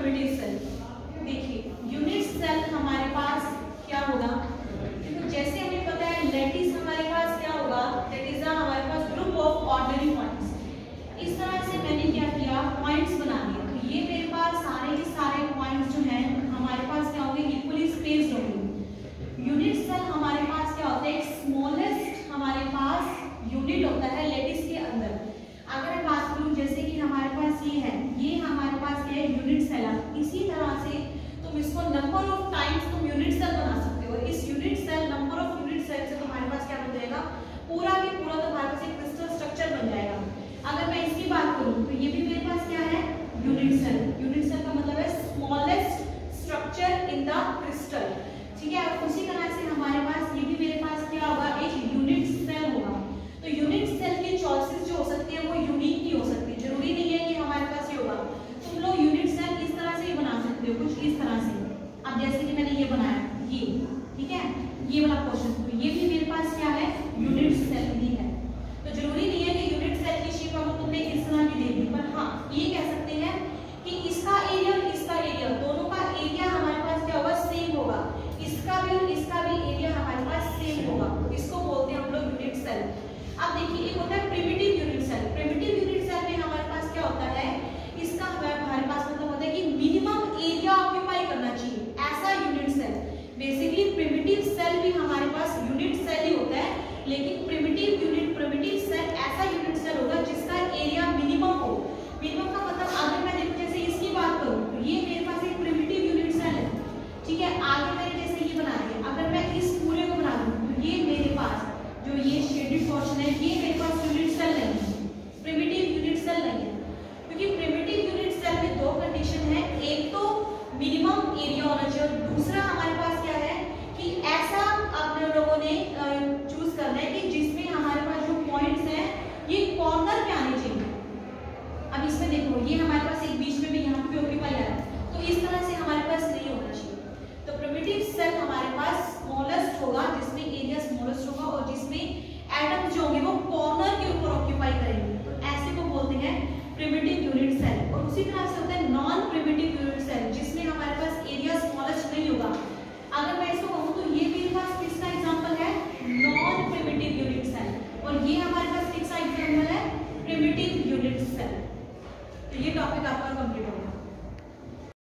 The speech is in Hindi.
प्रिमिटिव सेल देखिए यूनिट सेल हमारे पास क्या होगा? देखो, जैसे हमें पता है लेटिस हमारे पास क्या होगा? दैट इज़ हमारे पास ग्रुप ऑफ़ ऑर्डिनरी पॉइंट्स इस तरह से मैंने क्या किया? पॉइंट्स बना दिए। तो ये मेरे पास सारे के सारे पॉइंट्स जो हैं, हमारे पास क्या होंगे? इक्वली स्पेस्ड होंगे। यूनिट सेल हमारे पास क्या होता है? स्मॉलेस्ट हमारे पास यूनिट होता है लेटिस के अंदर अगर मैं बात करूँ जैसे कि हमारे पास ये है ये हमारे पास क्या है यूनिट सेल इसी तरह से तुम इसको नंबर ऑफ़ टाइम्स तुम यूनिट सेल बना सकते हो इस unit cell number of unit cell से तुम्हारे पास क्या बन जाएगा पूरा के पूरा तुम्हारे पास एक क्रिस्टल स्ट्रक्चर बन जाएगा अगर मैं इसकी बात करूँ तो ये भी मेरे पास क्या है? यूनिट सेल यूनिट सेल का मतलब है smallest structure in the crystal ठीक है उसी तरह से हमारे पास ये भी मेरे पास क्या होगा? एक यूनिट सेल होगा। तो यूनिट सेल की चॉइसेस जो हो सकती है, वो यूनिक नहीं हो सकती है। ज़रूरी नहीं है कि हमारे पास ये होगा। तुम लोग यूनिट सेल इस तरह से ही बना सकते हो, कुछ इस तरह से। अब जैसे कि मैंने ये बनाया, ये। ठीक है? ये वाला क्वेश्चन तो ये भी मेरे पास क्या है यूनिट सेल ही है तो ज़रूरी नहीं है कि यूनिट सेल की शेप अगर तुमने इस तरह की दे दी पर हाँ ये कह सकते हैं कि इसका एरिया और इसका एरिया दोनों का एरिया हमारे पास क्या होगा सेम होगा इसका भी और इसका भी एरिया हमारे पास सेम होगा इसको बोलते हैं हम लोग यूनिट सेल अब देखिए, एक होता है primitive unit cell primitive unit cell में हमारे पास क्या होता है? इसका हमारे पास मतलब होता है कि मिनिमम एरिया ऑक्यूपाई करना चाहिए, ऐसा unit cell basically primitive cell भी हमारे पास यूनिट सेल ही होता है, लेकिन प्रिमिटिव यूनिट प्रिमिटिव सेल ऐसा यूनिट सेल होगा जिसका एरिया मिनिमम हो. मिनिमम का मतलब ये हमारे पास एक बीच पे जाकर कंप्लीट